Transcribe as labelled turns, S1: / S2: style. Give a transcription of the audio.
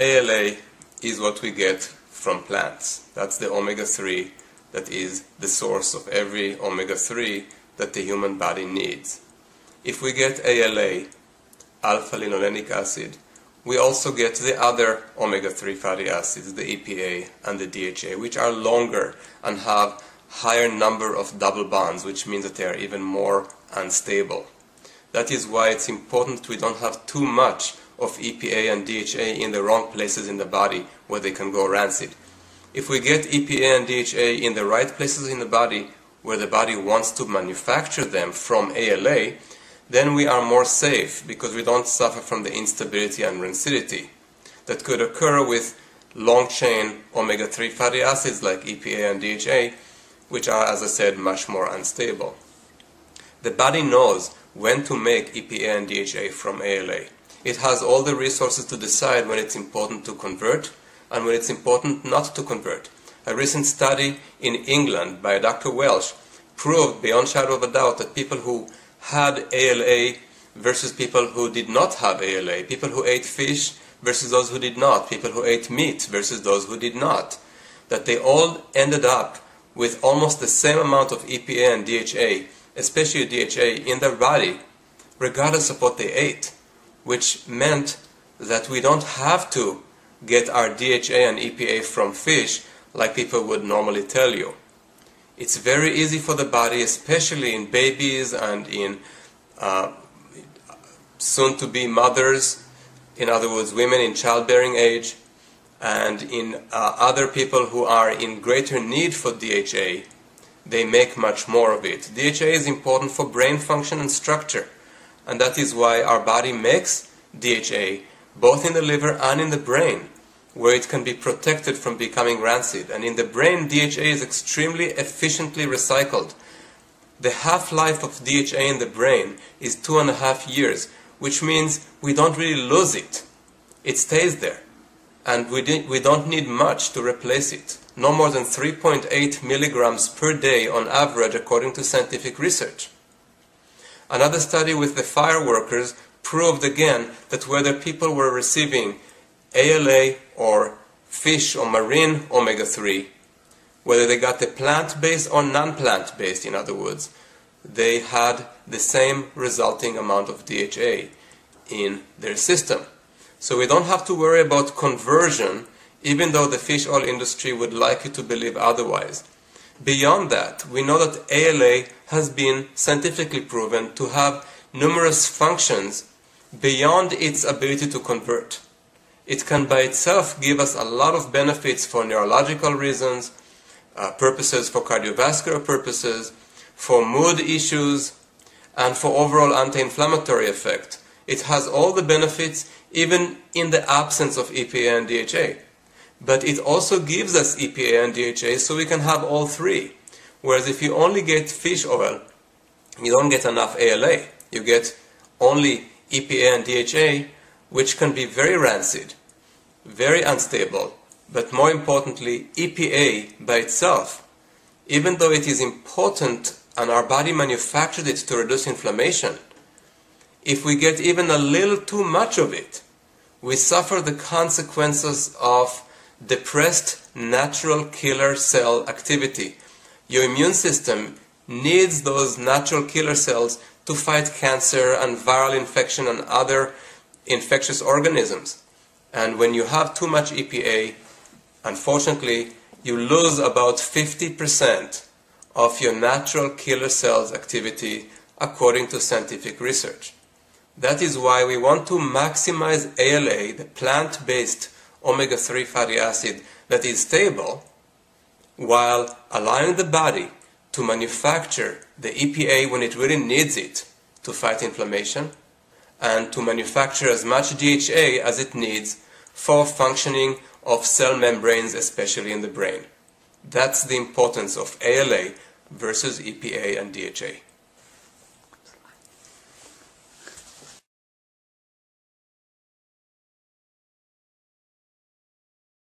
S1: ALA is what we get from plants. That's the omega-3 that is the source of every omega-3 that the human body needs. If we get ALA, alpha-linolenic acid, we also get the other omega-3 fatty acids, the EPA and the DHA, which are longer and have higher number of double bonds, which means that they are even more unstable. That is why it's important we don't have too much of EPA and DHA in the wrong places in the body where they can go rancid. If we get EPA and DHA in the right places in the body where the body wants to manufacture them from ALA, then we are more safe because we don't suffer from the instability and rancidity that could occur with long-chain omega-3 fatty acids like EPA and DHA, which are, as I said, much more unstable. The body knows when to make EPA and DHA from ALA. It has all the resources to decide when it's important to convert and when it's important not to convert. A recent study in England by Dr. Welch proved beyond shadow of a doubt that people who had ALA versus people who did not have ALA, people who ate fish versus those who did not, people who ate meat versus those who did not, that they all ended up with almost the same amount of EPA and DHA, especially DHA, in their body, regardless of what they ate, which meant that we don't have to get our DHA and EPA from fish like people would normally tell you. It's very easy for the body, especially in babies and in uh, soon-to-be mothers, in other words, women in childbearing age, and in uh, other people who are in greater need for DHA, they make much more of it. DHA is important for brain function and structure, and that is why our body makes DHA both in the liver and in the brain where it can be protected from becoming rancid. And in the brain, DHA is extremely efficiently recycled. The half-life of DHA in the brain is two and a half years, which means we don't really lose it. It stays there. And we, we don't need much to replace it. No more than 3.8 milligrams per day on average according to scientific research. Another study with the fire workers proved again that whether people were receiving ALA or fish or marine omega-3, whether they got the plant-based or non-plant-based, in other words, they had the same resulting amount of DHA in their system. So we don't have to worry about conversion, even though the fish oil industry would like you to believe otherwise. Beyond that, we know that ALA has been scientifically proven to have numerous functions beyond its ability to convert. It can by itself give us a lot of benefits for neurological reasons, uh, purposes for cardiovascular purposes, for mood issues, and for overall anti-inflammatory effect. It has all the benefits even in the absence of EPA and DHA. But it also gives us EPA and DHA so we can have all three. Whereas if you only get fish oil, you don't get enough ALA. You get only EPA and DHA, which can be very rancid very unstable, but more importantly, EPA by itself, even though it is important and our body manufactured it to reduce inflammation, if we get even a little too much of it, we suffer the consequences of depressed natural killer cell activity. Your immune system needs those natural killer cells to fight cancer and viral infection and other infectious organisms. And when you have too much EPA, unfortunately, you lose about 50% of your natural killer cells activity according to scientific research. That is why we want to maximize ALA, the plant-based omega-3 fatty acid that is stable, while allowing the body to manufacture the EPA when it really needs it to fight inflammation and to manufacture as much DHA as it needs for functioning of cell membranes, especially in the brain. That's the importance of ALA versus EPA and DHA.